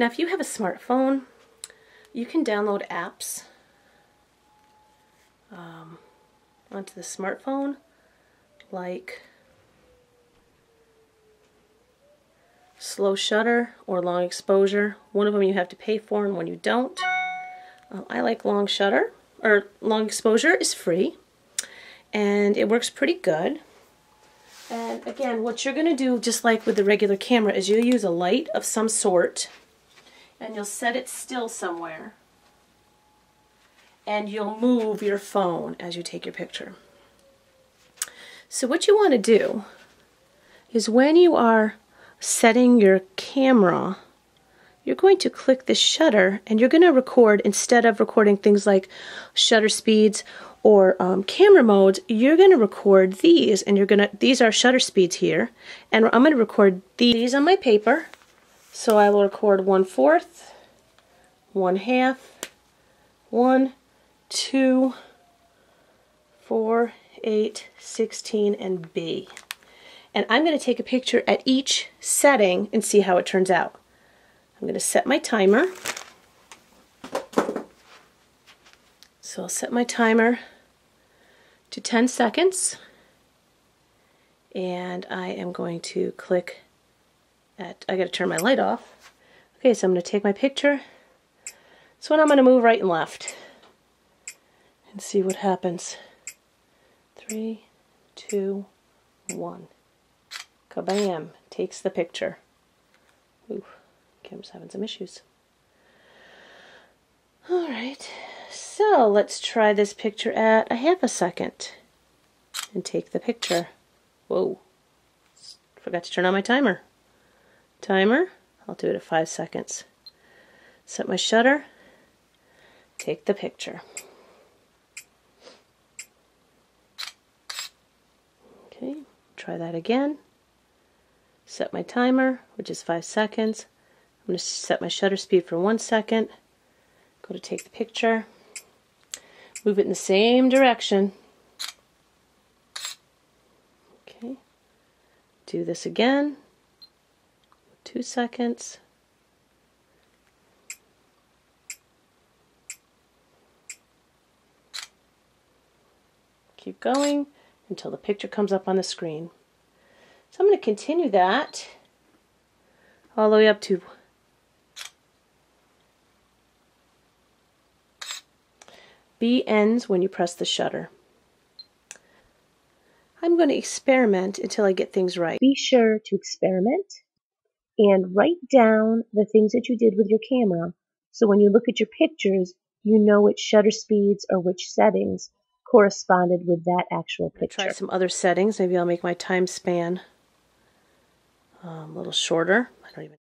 Now if you have a smartphone, you can download apps um, onto the smartphone like slow shutter or long exposure. One of them you have to pay for and one you don't. Uh, I like long shutter or long exposure is free and it works pretty good. And again, what you're going to do, just like with the regular camera, is you'll use a light of some sort and you'll set it still somewhere and you'll move your phone as you take your picture. So what you want to do is when you are setting your camera, you're going to click the shutter and you're going to record, instead of recording things like shutter speeds or um, camera modes, you're going to record these and you're going to, these are shutter speeds here, and I'm going to record these on my paper. So I will record one fourth, one half, one, two, four, eight, 16, and B. And I'm going to take a picture at each setting and see how it turns out. I'm going to set my timer. So I'll set my timer to 10 seconds and I am going to click I got to turn my light off. Okay, so I'm to take my picture. So now I'm to move right and left and see what happens. Three, two, one. Kabam! Takes the picture. Ooh, camera's having some issues. Alright, so let's try this picture at a half a second and take the picture. Whoa, forgot to turn on my timer. Timer, I'll do it at five seconds. Set my shutter, take the picture. Okay, try that again. Set my timer, which is five seconds. I'm going to set my shutter speed for one second. Go to take the picture. Move it in the same direction. Okay. Do this again. Two seconds. Keep going until the picture comes up on the screen. So I'm going to continue that all the way up to B ends when you press the shutter. I'm going to experiment until I get things right. Be sure to experiment and write down the things that you did with your camera so when you look at your pictures, you know which shutter speeds or which settings corresponded with that actual picture. Try some other settings. Maybe I'll make my time span um, a little shorter. I don't even